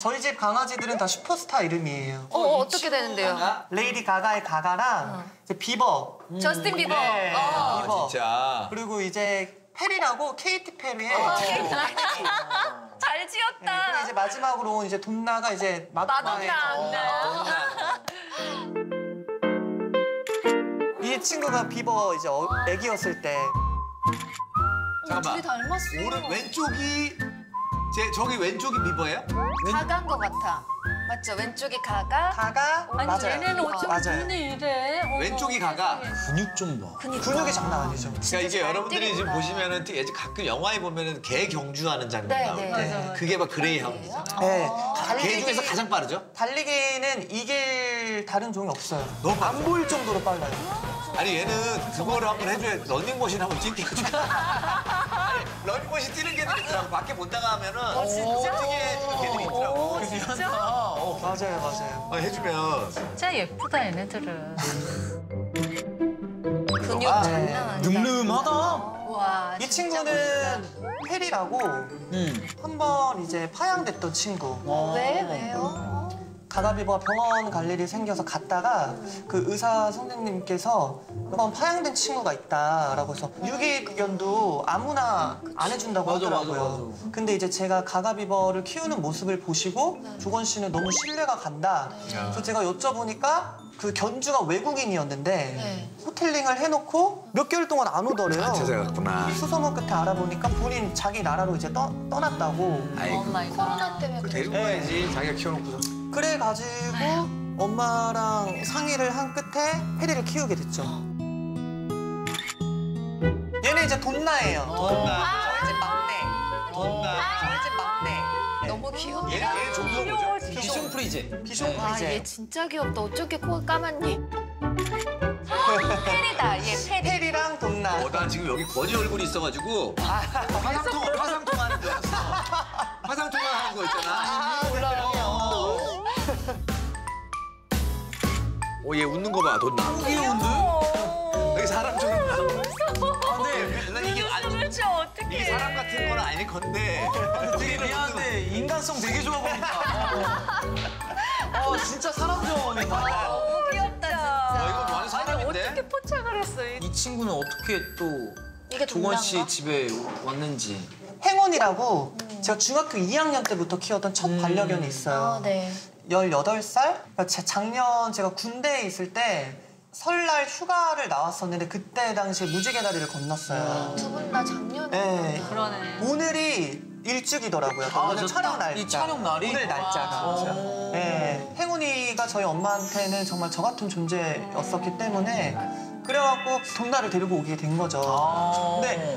저희 집 강아지들은 다 슈퍼스타 이름이에요. 어, 어떻게 되는데요? 레이디 가가의 가가랑 이제 비버, 저스틴 비버. 네, 어. 비버. 진짜. 그리고 이제 페리라고 케이티 페리의 어, 친구. 잘 네, 지었다. 그리고 이제 마지막으로 온 이제 돈나가 이제 마돈나의 마돈나. 이 친구가 비버 이제 어, 애기였을 때 잠깐만. 닮았어. 오른 왼쪽이 제 저기 왼쪽이 비버예요? 가가인 것 같아. 맞죠? 왼쪽이 가가. 가가 아니 맞아요. 얘네는 어쩜 맞아요. 눈이 이래? 어머, 왼쪽이 가가. 세상에. 근육 좀 봐. 근육이 장난 아니죠. 그러니까 이게 잘 여러분들이 지금 뛰겠다. 보시면은 또 예전 가끔 영화에 보면은 개 경주하는 장면 네, 나올 네. 때 맞아, 맞아. 그게 막 그레이하운드잖아. 네, 개 달리기 중에서 가장 빠르죠? 달리기는 이길 다른 종이 없어요. 너무 안 보일 정도로 빨라요. 아니 얘는 그거를 한번 해줘야 러닝머신 한번 뛰게 해줘. 아니, 러닝머신 뛰는 개들이 있더라고. 밖에 못 나가면은 어, 진짜? 뛰게 개들이 있더라고. 맞아요, 맞아요. 어, 해주면 진짜 예쁘다 얘네들은. 근육 아, 장난 아니다. 늠름하다. 와. 이 진짜 친구는 페리라고 응. 한번 이제 파양됐던 친구. 왜? 왜요? 가가비버가 병원 갈 일이 생겨서 갔다가 그 의사 선생님께서 한번 파양된 친구가 있다라고 해서 유기견도 아무나 안 해준다고 맞아, 하더라고요. 맞아. 근데 이제 제가 가가비버를 키우는 모습을 보시고 조권 씨는 너무 신뢰가 간다. 그래서 제가 여쭤보니까 그 견주가 외국인이었는데 네. 호텔링을 해놓고 몇 개월 동안 안 오더래요. 찾아갔구나. 수소문 끝에 알아보니까 본인 자기 나라로 이제 떠, 떠났다고. 아이고. my god. 코로나 때문에 그래. 데리고 가야지. 자기가 키워놓고서. 그래가지고 엄마랑 상의를 한 끝에 페리를 키우게 됐죠. 얘는 이제 돈나예요. 돈나. 저희 집 막내. 돈나. 저희 집 막내. 너무 귀엽다. 얘, 얘 종류가 뭐죠? 비숑 프리제. 비숑 와, 이제 얘 진짜 귀엽다. 어떻게 코가 까맣니? 페리다. 얘 페리. 페리랑 돈나. 어, 나 지금 여기 권이 얼굴이 있어가지고 화상통 화상통 하는 줄 알았어. 화상통 하는 거 있잖아. 몰라요. 오, 얘 웃는 거 봐, 돈나. 귀여운데? 여기 사람처럼 나. 근데 나 이게 안, 도대체 어떻게? 이게 사람 같은 건 아닐 건데. 되게 미안한데 인간성 되게 좋아 보인다. 아 진짜 사람 좋아 보인다. 너무 귀엽다 어, 진짜. 이건 완전 사람인데? 포착을 했어? 이- 이 친구는 어떻게 또 이게 조건 씨 동남아? 집에 왔는지. 행운이라고 제가 중학교 2학년 때부터 키웠던 첫 반려견이 있어요. 아, 네. 18살? 그러니까 제 작년 제가 군대에 있을 때 설날 휴가를 나왔었는데 그때 당시에 무지개 다리를 건넜어요. 두 분 다 작년에. 네. 그러네. 오늘이 일찍이더라고요. 아, 오늘 저 촬영 딱 날짜. 이 촬영 날이? 오늘 날짜가. 오. 네. 행운이가 저희 엄마한테는 정말 저 같은 존재였었기 때문에 그래갖고 돈나를 데리고 오게 된 거죠. 아. 근데